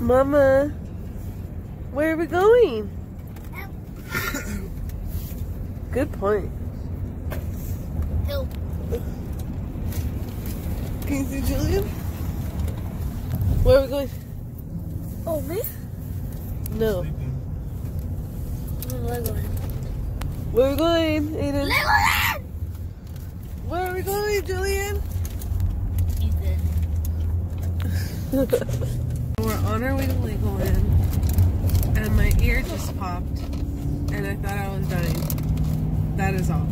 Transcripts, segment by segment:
Mama, where are we going? Good point. Help. Can you see Julian? Where are we going? Oh, me? No. Legoland. Where are we going, Aiden? Legoland! Where are we going, Julian? We're on our way to Legoland, and my ear just popped, and I thought I was dying. That is all.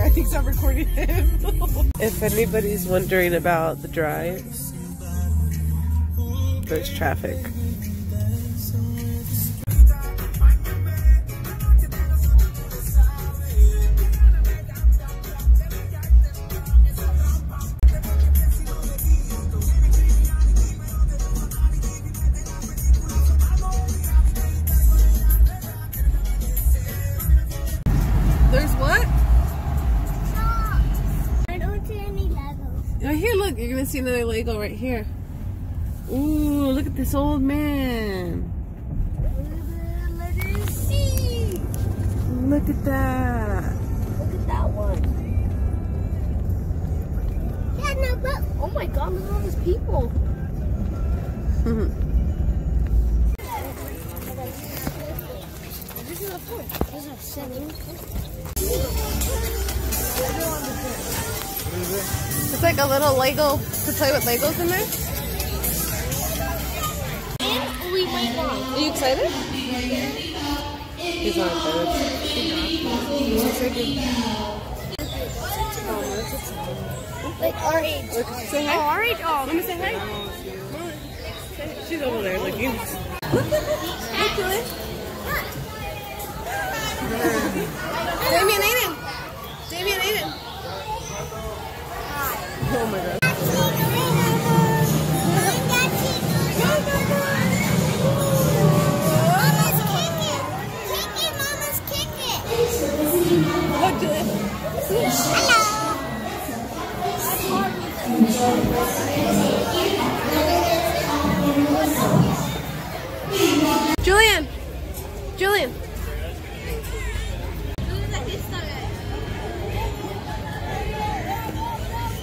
I think I'm recording him. if anybody's wondering about the drives, there's traffic. There's what? I don't see any Legos. Oh, here, look, you're gonna see another Lego right here. Ooh, look at this old man. Let us see. Look at that. Look at that one. Yeah, no, but oh my god, look at all these people. It's like a little Lego to play with Legos in there. Are you excited? He's not excited. He's excited. Like our age. Look, say Oh, hi. our age. Oh, Let me say hi. She's over there looking. Look, Julie. Damien Aiden. Damien Aiden. Oh my god.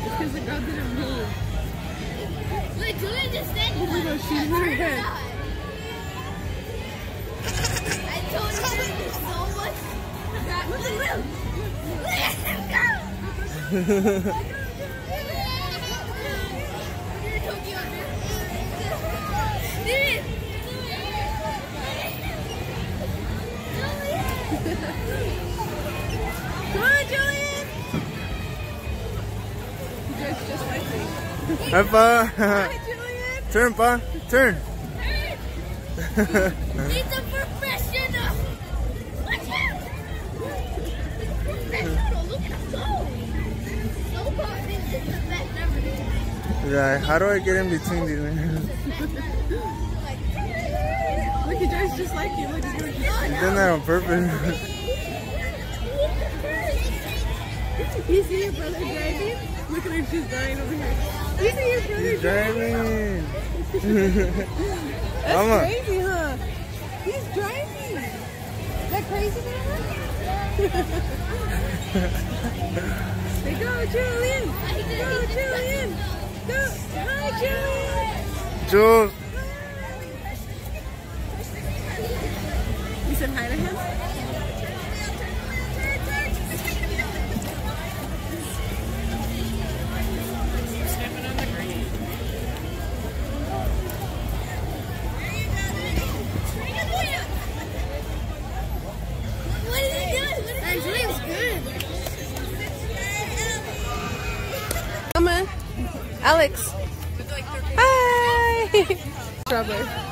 Because the girl didn't move. Just said she's in her head. I told you so much. Look at him go. Hi, Pa. Hi, Julian. Turn, Pa. Turn. He's a professional. Watch out. Professional. Look at him go. So confident. This is the best ever. Yeah, how do I get in between these? man? Look, he dressed just like you. Look, he's doing oh, I'm doing that on purpose. You see your brother driving? Look at her, she's dying over here. You see your brother He's driving? That's Mama. crazy, huh? He's driving. Is that crazy, Mama? Hey, go, Julian. Go, Julian. Go. Hi, Julian. Jules. Alex. Hi. Strawberry.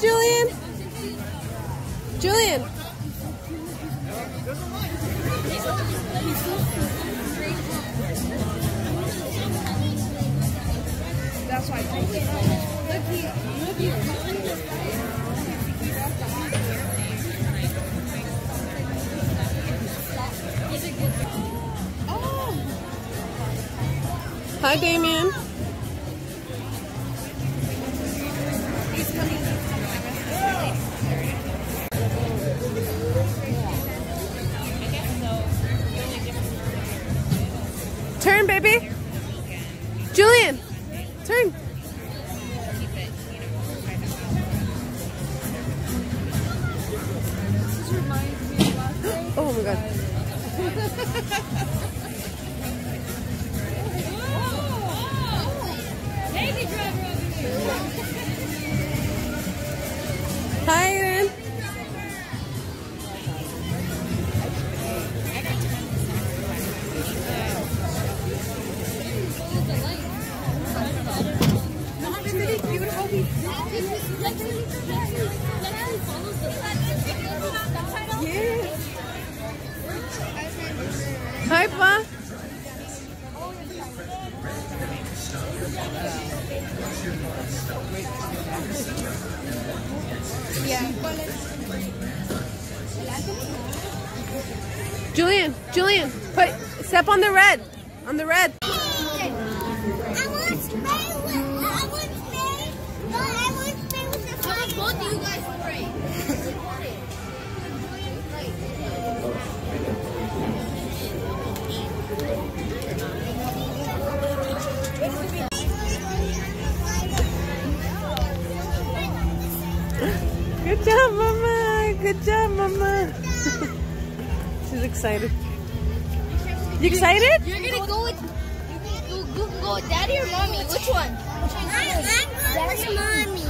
Julian. Julian. That's why I think Look here. Look here. Hi, Damien. Turn, baby. Julian, turn. Oh my god. Hi, Pa. Julian, Julian, put step on the red. On the red. Excited. You excited? You're gonna go with, you, you, you can go with daddy or mommy, which one? I'm, I'm going with mommy.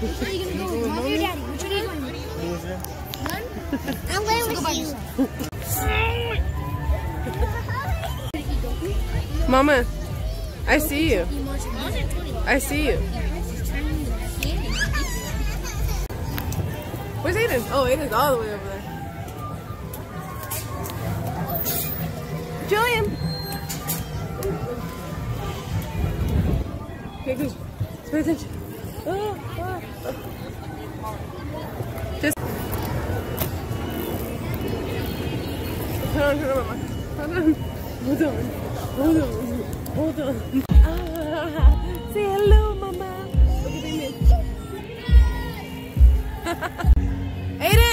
Which are you gonna go with, mommy or daddy? Which one are you going with? None? I'm going with you. Mama, I see you. I see you. Where's Aiden? Oh, Aiden's all the way over there. Julian. Okay, good. Pay attention. Just. Hold on, hold on. Hold on. Hold on. Hold on. Hold on. Ah, say hello, Mama. Look at. Aiden!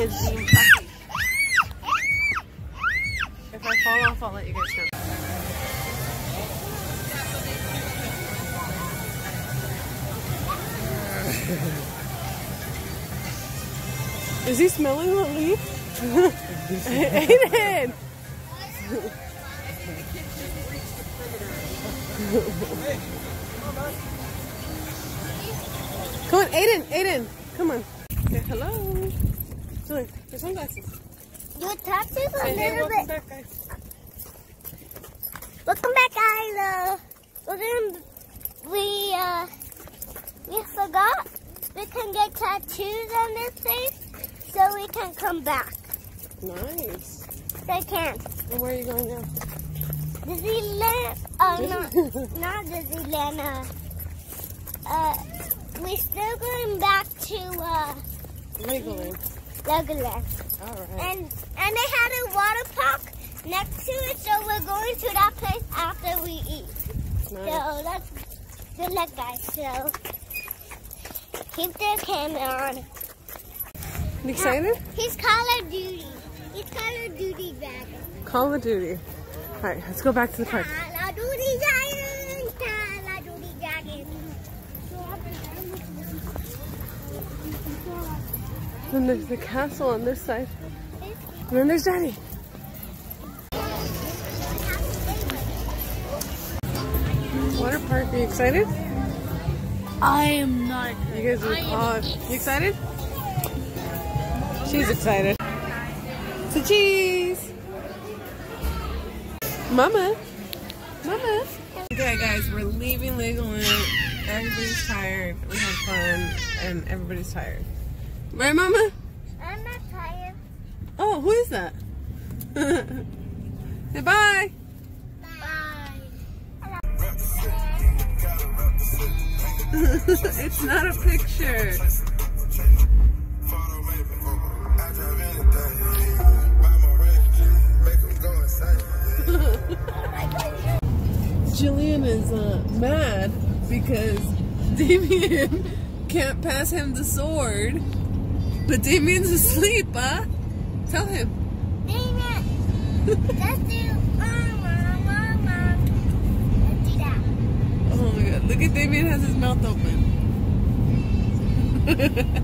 Is being fussy. If I fall off, I'll let you guys know. Is he smelling the leaf? Aiden! Come on, Aiden, Aiden, come on. Say hello. Julian, your sunglasses. Your taxes a hey, little welcome bit. back, guys. Welcome back, guys. Uh, we're gonna, we, uh, we forgot we can get tattoos on this face so we can come back. Nice. They can. And where are you going now? Disneyland, uh, not, not Disneyland, uh, uh, we're still going back to, uh, Legoland. Legoland. All right. And, and they had a water park next to it, so we're going to that place after we eat. Nice. So that's good luck, guys. So keep the camera on. You excited? He's Call of Duty. He's Call of Duty dragon. Call of Duty. All right, let's go back to the park. Then there's the castle on this side. And then there's Daddy. Water park, are you excited? I am not. You guys are I am all, you excited? She's excited. So cheese! Mama! Mama! Okay guys, we're leaving Legoland. Everybody's tired. We had fun and everybody's tired. Right, Mama? I'm not tired. Oh, who is that? Say bye! Bye. it's not a picture. Jillian is uh, mad because Damien can't pass him the sword, but Damien's asleep, huh? Tell him. Damien. Let's do mama, mama. Do that. Oh my god, look at Damien has his mouth open.